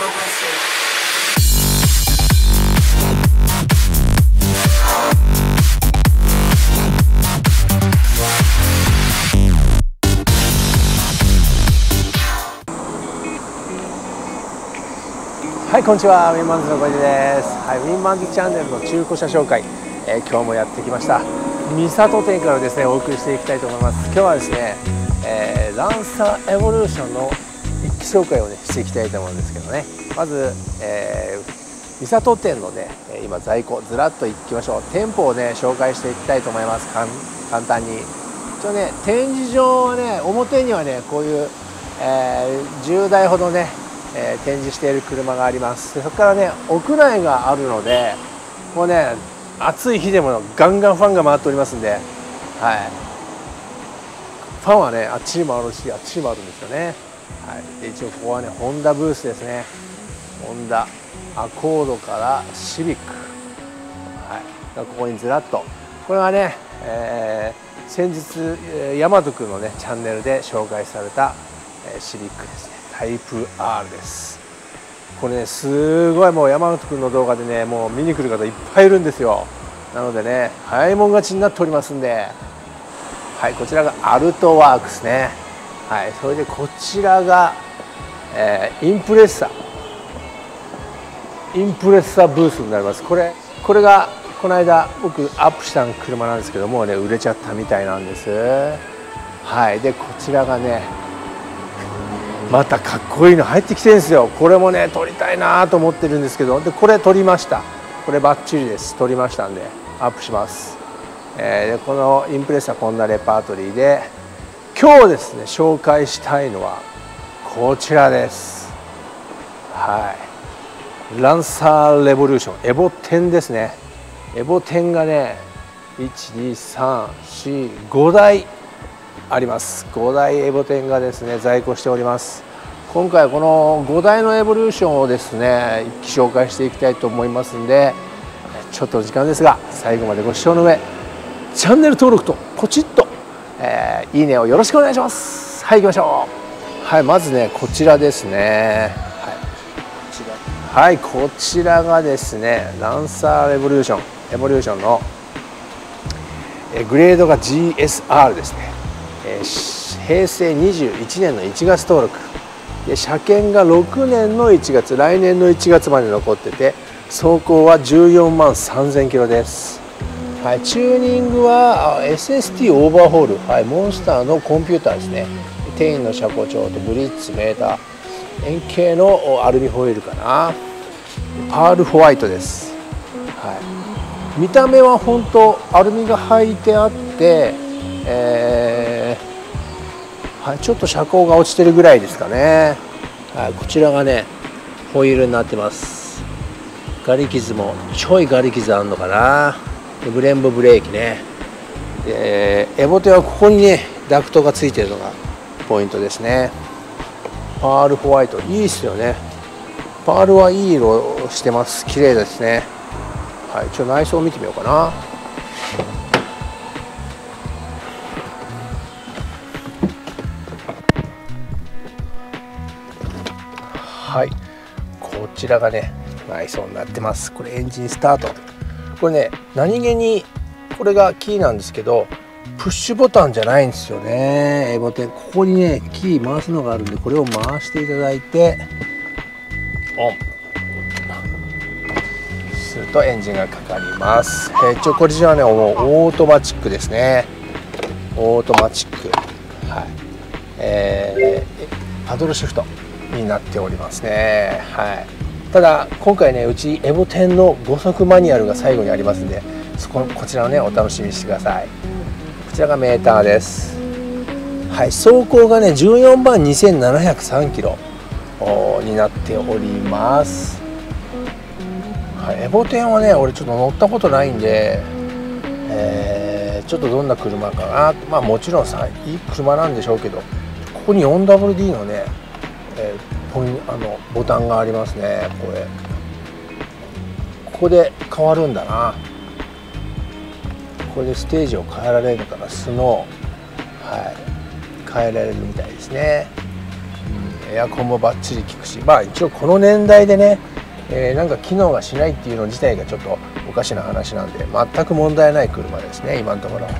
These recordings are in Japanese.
はいこんにちは。ウィンマンズの小出です。はいウィンマンズチャンネルの中古車紹介、えー、今日もやってきました。三郷店からですね。お送りしていきたいと思います。今日はですね、えー、ランサーエボリューションの紹介をねしていきたいと思うんですけどね。まず、えー、三郷店のね今在庫ずらっといきましょう。店舗をね紹介していきたいと思います。簡単に。一応ね展示場はね表にはねこういう、えー、10台ほどねえー、展示している車があります。でそこからね屋内があるのでもうね暑い日でもガンガンファンが回っておりますんで、はい、ファンはねあっちにもあるしあっちにもあるんですよね、はい、で一応ここはねホンダブースですね。ホンダアコードからシビック、はい、ここにずらっと。これはね、えー、先日大和君のねチャンネルで紹介された、えー、シビックですね。タイプ R です。これねすごいもう山本君の動画でねもう見に来る方いっぱいいるんですよ。なのでね早いもん勝ちになっておりますんで。はいこちらがアルトワークスね。はいそれでこちらが、えー、インプレッサインプレッサブースになります。これこれがこの間僕アップした車なんですけどもね売れちゃったみたいなんです。はいでこちらがねまたかっこいいの入ってきてるんですよ。これもね撮りたいなと思ってるんですけどでこれ撮りました。これバッチリです。撮りましたんでアップします、えー、でこのインプレッサこんなレパートリーで今日ですね紹介したいのはこちらです。はい。ランサーレボリューション。エボ10ですね。エボ10がね12345台あります。5台エボテンがですね在庫しております。今回この5台のエボリューションをですね一気紹介していきたいと思いますんでちょっと時間ですが最後までご視聴の上チャンネル登録とポチッと、えー、いいねをよろしくお願いします。はい行きましょう。はいまずねこちらですね。はいこちらがですねランサーエボリューションエボリューションのグレードが GSR ですね。えー、平成21年の1月登録。で車検が6年の1月来年の1月まで残ってて走行は14万3000キロです、はい、チューニングは SST オーバーホール、はい、モンスターのコンピューターですね。テインの車高調とブリッツメーター。円形のアルミホイールかな。パールホワイトです、はい、見た目は本当アルミが入ってあってえー、はい、ちょっと車高が落ちてるぐらいですかね、はい、こちらがねホイールになってます。ガリ傷もちょいガリ傷あるのかな。ブレンボブレーキね。でエボテはここにねダクトがついてるのがポイントですね。パールホワイト。いいっすよね。パールはいい色してます。綺麗ですね。はいちょっと内装を見てみようかな。はいこちらがね内装になってます。これエンジンスタート。これね何気にこれがキーなんですけどプッシュボタンじゃないんですよね。エボテン。ここにねキー回すのがあるんでこれを回していただいてオンするとエンジンがかかります、えー、一応こちらはねオートマチックですね。オートマチック。はい。えー、パドルシフトになっておりますね。はいただ今回ねうちエボ10の5速マニュアルが最後にありますんでそここちらをねお楽しみにしてください。こちらがメーターです。はい走行がね14万2703キロになっております。はい、エボ10はね俺ちょっと乗ったことないんで、えー、ちょっとどんな車かな。まあもちろんさいい車なんでしょうけどここに 4WD のねえー、ポインあのボタンがありますね。これここで変わるんだな。これでステージを変えられるからスノーはい変えられるみたいですね、うん、エアコンもバッチリ効くし。まあ一応この年代でね、えー、なんか機能がしないっていうの自体がちょっとおかしな話なんで全く問題ない車ですね今のところ。は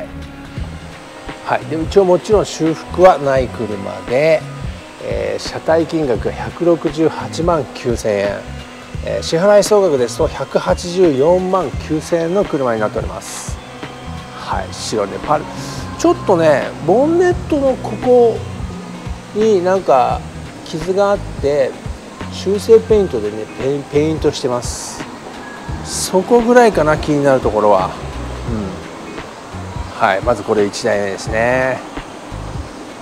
い、はい、で一応もちろん修復はない車で、えー、車体金額が168万9000円、えー、支払い総額ですと184万9000円の車になっております。はい白でパル。ちょっとねボンネットのここになんか傷があって修正ペイントでねペイントしてます。そこぐらいかな気になるところは、うん、はいまずこれ1台目ですね。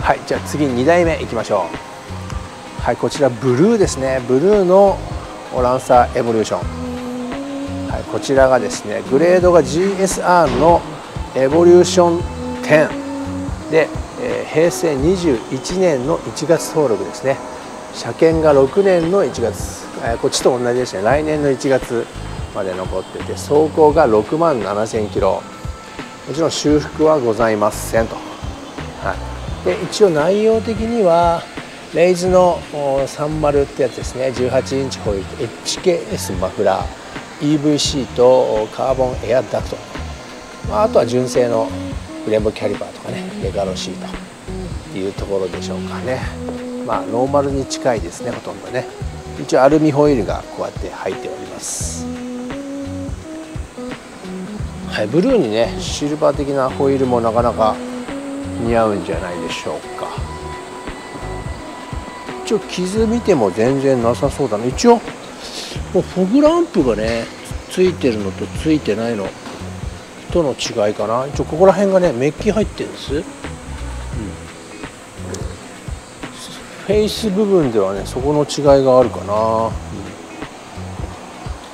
はいじゃあ次2台目いきましょう。はいこちらブルーですね。ブルーのランサーエボリューション、はい、こちらがですねグレードが GSR のエボリューション10で、えー、平成21年の1月登録ですね。車検が6年の1月、えー、こっちと同じですね。来年の1月まで残ってて走行が6万7000キロ。もちろん修復はございませんと、はい、で一応内容的にはレイズの30ってやつですね。18インチホイール HKS マフラー。EVC とカーボンエアダクト、まあ、あとは純正のフレームキャリバーとかね。レガロシートっていうところでしょうかね。まあノーマルに近いですねほとんどね。一応アルミホイールがこうやって入っております。はい、ブルーにねシルバー的なホイールもなかなか似合うんじゃないでしょうか。一応傷見ても全然なさそうだね一応もうフォグランプがねついてるのとついてないの。との違いかな。一応ここら辺がねメッキ入ってるんです、うん、フェイス部分ではねそこの違いがあるかな、う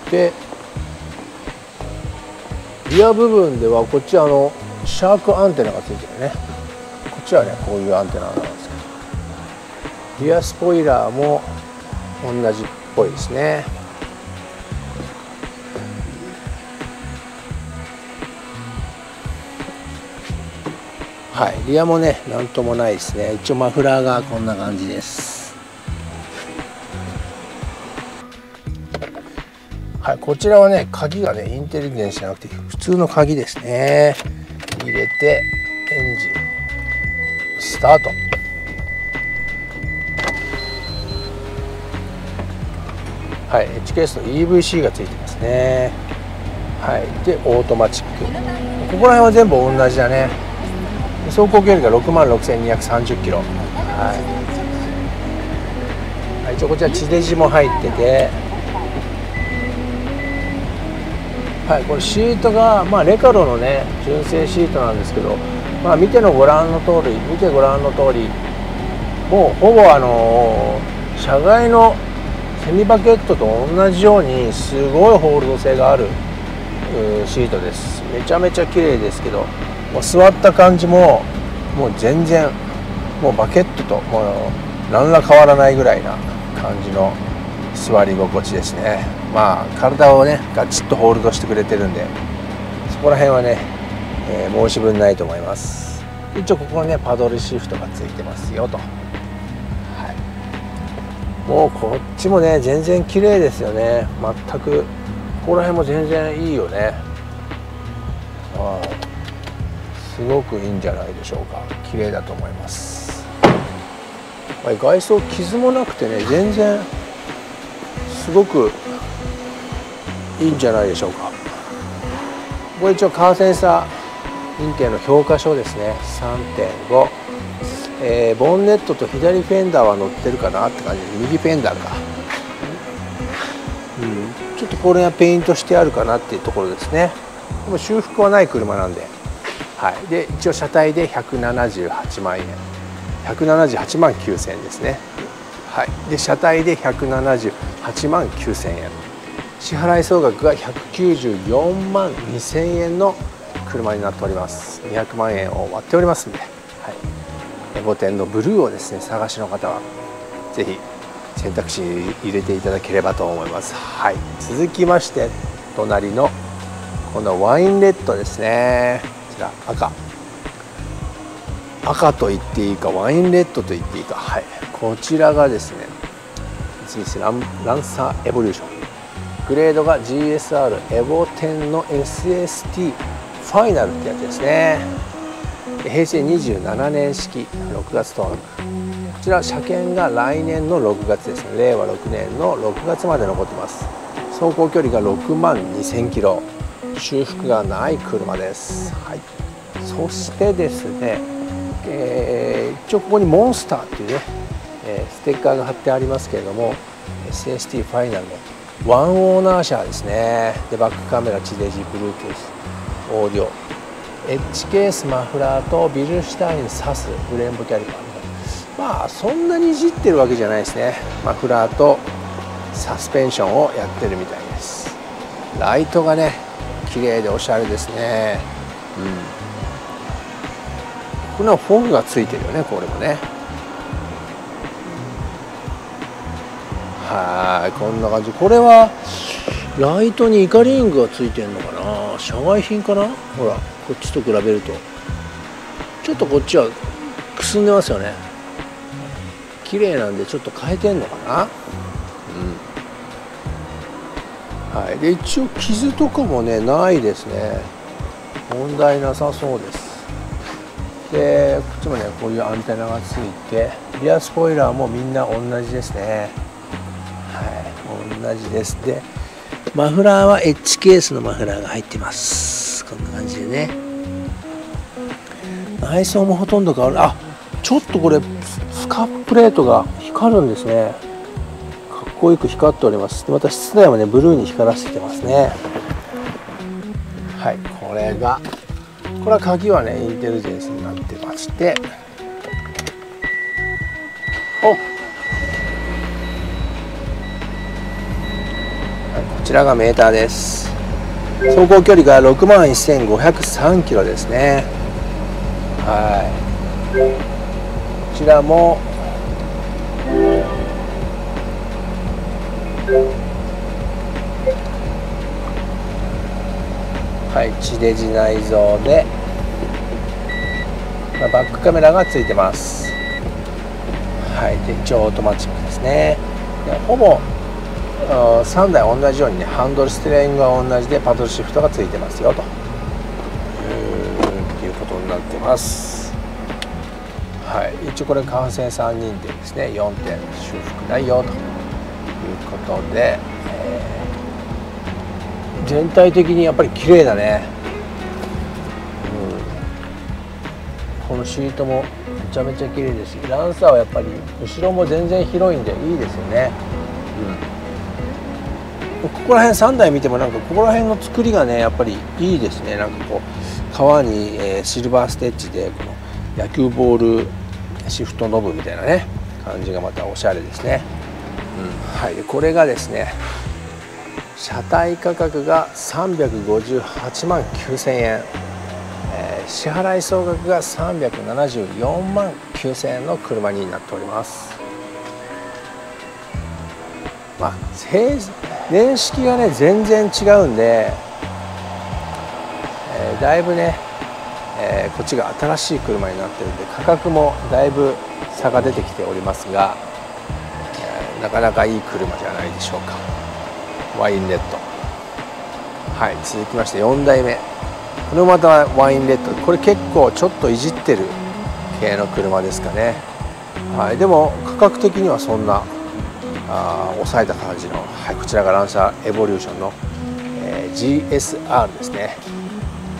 ん、でリア部分ではこっちあのシャークアンテナがついてるね。こっちはねこういうアンテナなんでリアスポイラーも同じっぽいですね。はいリアもね何ともないですね。一応マフラーがこんな感じです。はい、こちらはね鍵がねインテリジェンスじゃなくて普通の鍵ですね。入れてエンジンスタート。はい HKS の EVC がついてますね。はいでオートマチック。ここら辺は全部同じだね。走行距離が6万6230キロ。はい、はい、一応こちら地デジも入ってて。はい、これシートが、まあ、レカロのね純正シートなんですけど、まあ、見てのご覧の通り見てご覧の通りもうほぼあのー、車外のセミバケットと同じようにすごいホールド性があるシートです。めちゃめちゃ綺麗ですけどもう座った感じももう全然もうバケットともう何ら変わらないぐらいな感じの座り心地ですね。まあ体をねガチッとホールドしてくれてるんでそこら辺はね、えー、申し分ないと思います。一応ここにねパドルシフトがついてますよと、もうこっちもね全然綺麗ですよね。全くここら辺も全然いいよね。すごくいいんじゃないでしょうか。綺麗だと思います。外装傷もなくてね全然すごくいいんじゃないでしょうか。これ一応カーセンサー認定の評価書ですね。3.5、えー、ボンネットと左フェンダーは乗ってるかなって感じ。で右フェンダーか、うん、ちょっとこれがペイントしてあるかなっていうところですね。でも修復はない車なんで,、はい、で一応車体で178万円。178万9000円ですね。はい、で車体で178万9000円。支払い総額が194万2000円の車になっております。200万円を割っておりますんで、はい、エボテンのブルーをですね探しの方は是非選択肢に入れていただければと思います、はい、続きまして隣のこのワインレッドですね。こちら赤。赤と言っていいかワインレッドと言っていいか。はい。こちらがですねランランサーエボリューション。グレードが GSR エボ10の SST ファイナルってやつですね。平成27年式6月登録こちら車検が来年の6月です。ね令和6年の6月まで残ってます。走行距離が6万2000キロ。修復がない車です、はい、そしてですね、えー、一応ここにモンスターっていうね、えー、ステッカーが貼ってありますけれども SST ファイナルの。ワンオーナー車ですね。でバックカメラ地デジ Bluetooth オーディオ。エッジケースマフラーとビルシュタインサスブレンボキャリパー。まあそんなにいじってるわけじゃないですね。マフラーとサスペンションをやってるみたいです。ライトがね綺麗でおしゃれですね。うん。これはフォグがついてるよねこれもね。はいこんな感じ。これはライトにイカリングがついてんのかな？社外品かな？ほらこっちと比べると。ちょっとこっちはくすんでますよね。綺麗なんでちょっと変えてんのかな？うん。はい。で一応傷とかもねないですね。問題なさそうです。でこっちもねこういうアンテナがついてリアスポイラーもみんな同じですね。はい。同じです。でマフラーはエッジケースのマフラーが入ってます。こんな感じでね。内装もほとんど変わる。あちょっとこれスカップレートが光るんですね。かっこよく光っております。また室内もねブルーに光らせてますね。はいこれがこれは鍵はねインテリジェンスになってまして。おちらがメーターです。走行距離が6万1503キロですね。はい。こちらもはい地デジ内蔵で、バックカメラがついてます。はいで一応オートマチックですね。ほぼ3台同じようにねハンドルステレリングは同じでパドルシフトがついてますよと。いうことになってます。はい。一応これ完成3人でですね4点修復ないよと。いうことで、えー、全体的にやっぱり綺麗だね、うん、このシートもめちゃめちゃ綺麗です。しランサーはやっぱり後ろも全然広いんでいいですよね。ここら辺3台見てもなんかここら辺の作りがねやっぱりいいですね。なんかこう革に、え、シルバーステッチでこの野球ボールシフトノブみたいなね感じがまたおしゃれですね、うん、はい。でこれがですね車体価格が358万9000円、えー、支払い総額が374万9000円の車になっております。まあ、年式がね全然違うんで、えー、だいぶね、えー、こっちが新しい車になってるんで価格もだいぶ差が出てきておりますが、えー、なかなかいい車じゃないでしょうか。ワインレッド。はい続きまして4代目。これまたワインレッド。これ結構ちょっといじってる系の車ですかね。はいでも価格的にはそんなあ抑えた感じの、はい、こちらがランサーエボリューションの、えー、GSR ですね。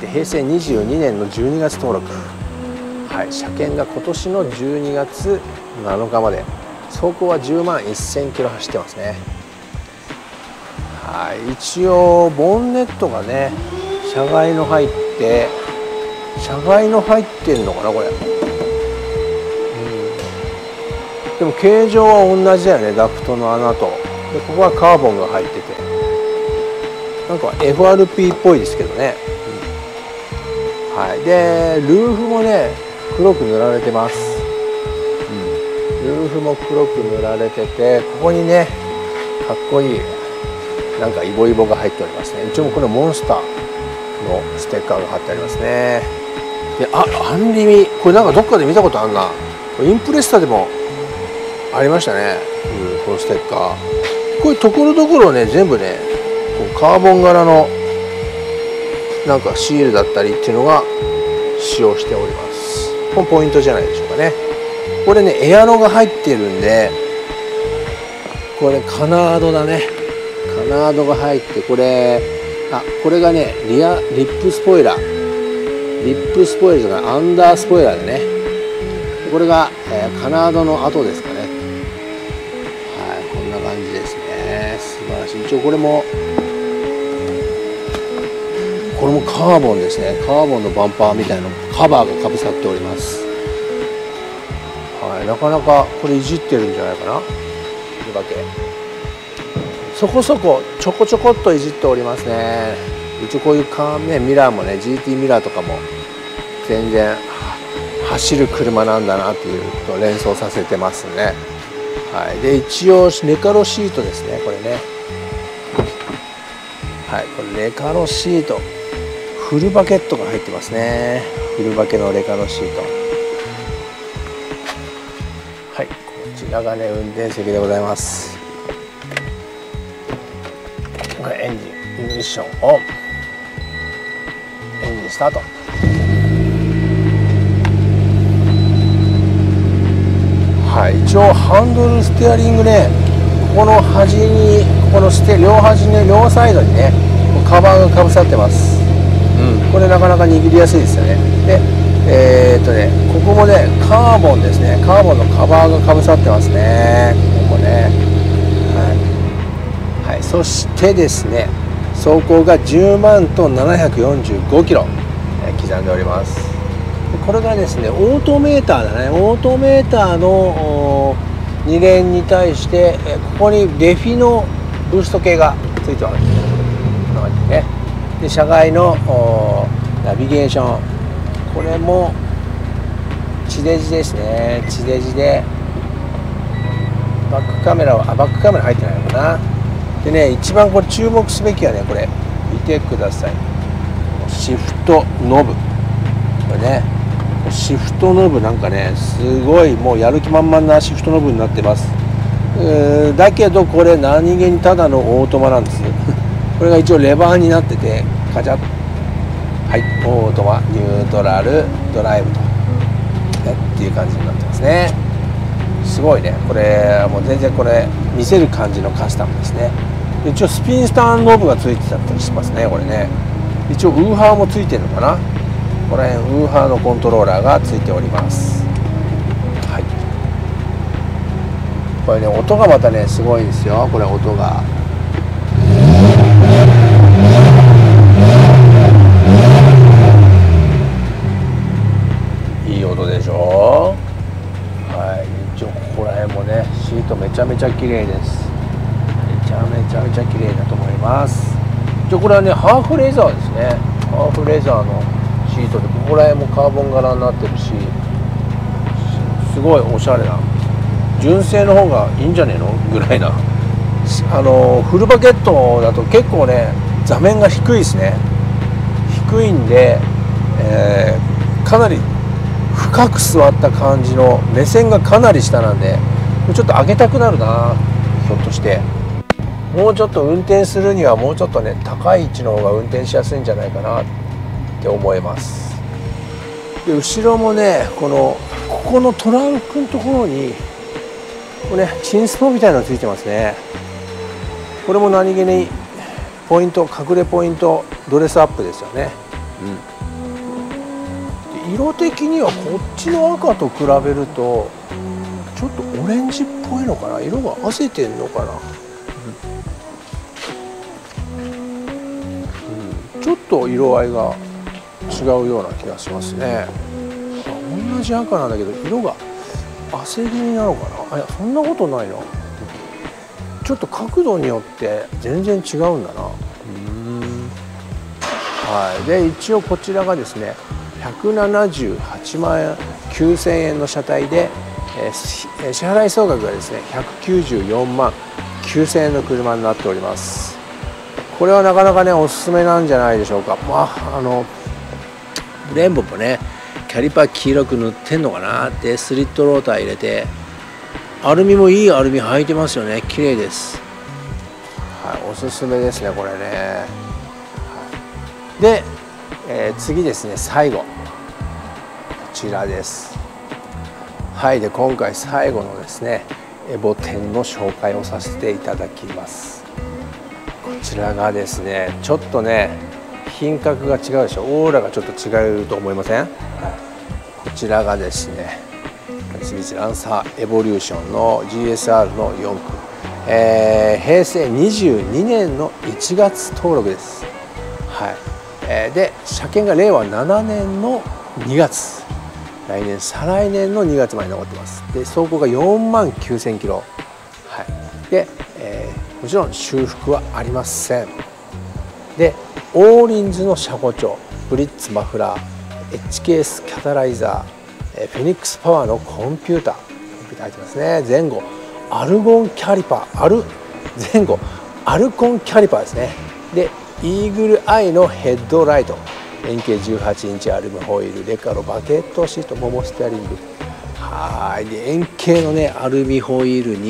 で平成22年の12月登録、はい、車検が今年の12月7日まで。走行は10万1000キロ走ってますね。はい一応ボンネットがね車外の入って車外の入ってんのかなこれ。でも形状は同じだよね。ダクトの穴と。でここはカーボンが入ってて。なんか FRP っぽいですけどね、うん、はい。でルーフもね黒く塗られてます、うん、ルーフも黒く塗られててここにねかっこいいなんかイボイボが入っておりますね。一応これモンスターのステッカーが貼ってありますね。であアンリミ。これなんかどっかで見たことあるな。インプレッサでもありましたね、うん、このステッカー。これところどころね全部ねカーボン柄のなんかシールだったりっていうのが使用しております。このポイントじゃないでしょうかね。これねエアロが入ってるんでこれカナードだね。カナードが入ってこれあこれがねリアリップスポイラー。リップスポイラーじゃないアンダースポイラーでね。これが、えー、カナードの後ですかね。一応これもこれもカーボンですね。カーボンのバンパーみたいなカバーがかぶさっております。はいなかなかこれいじってるんじゃないかな。これだけ。そこそこちょこちょこっといじっておりますね。一応こういうカー、ね、ミラーもね GT ミラーとかも全然走る車なんだなっていうと連想させてますね。はい。で一応レカロシートですねこれね。はいこれレカロシート。フルバケットが入ってますね。フルバケのレカのシート。はいこちらがね運転席でございます。エンジンイグニッションオン。エンジンスタート。はい一応ハンドルステアリングねここの端にここのステ両端ね両サイドにねカバーがかぶさってます。これなかなか握りやすいですよね。でえー、っとねここもねカーボンですね。カーボンのカバーがかぶさってますね。ここね。はい、はい、そしてですね走行が10万と745キロ、え刻んでおります。これがですねオートメーターだね。オートメーターの2連に対してここにレフィのブースト系がついてます。こんな感じねで車外のナビゲーション。これも地デジですね。地デジでバックカメラはあバックカメラ入ってないのかな。でね一番これ注目すべきはねこれ。見てください。シフトノブ。これね。シフトノブなんかねすごいもうやる気満々なシフトノブになってます。だけどこれ何気にただのオートマなんです。これが一応レバーになっててカチャッ。はいオートマニュートラルドライブと、ね、っていう感じになってますね。すごいね。これもう全然これ見せる感じのカスタムですね。一応スピンスタンノブがついてたりしますねこれね。一応ウーハーもついてるのかな。この辺ウーハーのコントローラーがついておりますはいこれね音がまたねすごいですよ。これ音が。いい音でしょ？はい。一応ここら辺もねシートめちゃめちゃ綺麗です。めちゃめちゃめちゃ綺麗だと思います。一応これはねハーフレザーですね。ハーフレザーのシートでここら辺もカーボン柄になってるしすごいおしゃれな純正の方がいいんじゃねえのぐらいな。あのフルバケットだと結構ね座面が低いですね。低いんで、えー、かなり深く座った感じの目線がかなり下なんでちょっと上げたくなるなひょっとして。もうちょっと運転するにはもうちょっとね高い位置の方が運転しやすいんじゃないかなって思います。で後ろもねこのここのトランクのところにこれねチンスポみたいなのついてますね。これも何気にポイント隠れポイントドレスアップですよね、うん、色的にはこっちの赤と比べるとちょっとオレンジっぽいのかな？色があせてんのかな、うん、ちょっと色合いが違うような気がしますね。同じ赤なんだけど色が汗気なのかな。いやそんなことないな。ちょっと角度によって全然違うんだな。はい。で一応こちらがですね178万円9000円の車体で、えー、支払い総額がですね194万9000円の車になっております。これはなかなかねおすすめなんじゃないでしょうか。まああのレンボもねキャリパー黄色く塗ってんのかなってスリットローター入れてアルミもいいアルミ履いてますよね。綺麗です。はいおすすめですねこれね、はい。で、えー、次ですね最後。こちらです。はいで今回最後のですねエボ天の紹介をさせていただきます。こちらがですねちょっとね品格が違うでしょ。オーラがちょっと違うと思いません、こちらがですね三菱ランサーエボリューションの GSR の4区、えー、平成22年の1月登録です、はい。えー、で車検が令和7年の2月。来年再来年の2月まで残ってます。で走行が4万9000キロ、はい、で、えー、もちろん修復はありません。でオーリンズの車高調ブリッツマフラー HKS キャタライザーフェニックスパワーのコンピューターコンピューター入ってますね。前後アルコンキャリパーアル前後アルコンキャリパーですね。でイーグルアイのヘッドライト円形18インチアルミホイールレカロバケットシートモモステアリング。はい。で円形のねアルミホイールに